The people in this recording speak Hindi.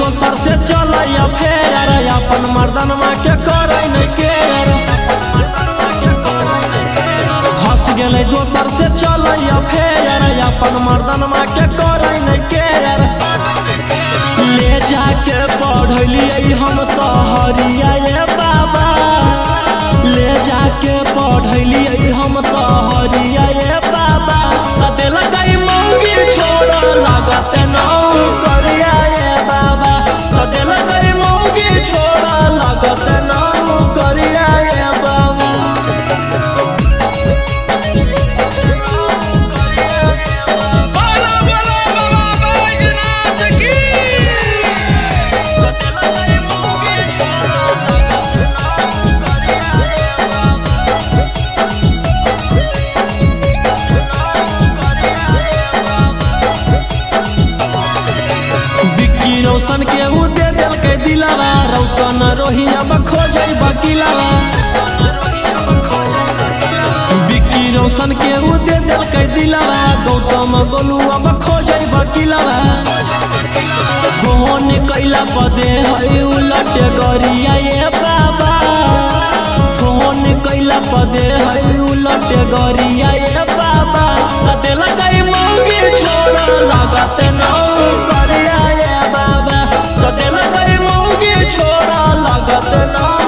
दोसर से चल फेर अपन मर्दन मा के कर हंस गए दोसर से चल फेर अपन मर्दन मा के कर ले जाके पढ़लिए हम सहरिया ये बाबा। ले जाके पढ़लिए हम सहरिया ये बाबा। रोशन के ऊ दे दिल के दिलावा रौशन रोहिया खोजे बकिलावा बिक्की रोशन के ऊ दे दिल के दिलावा गौतम गोलू अब खोजे बकिलावा फ़ोन कैला पदे है उलट गरिया ये बाबा। फ़ोन कैला पदे है उलट गरिया ये बाबा। दिल up the north.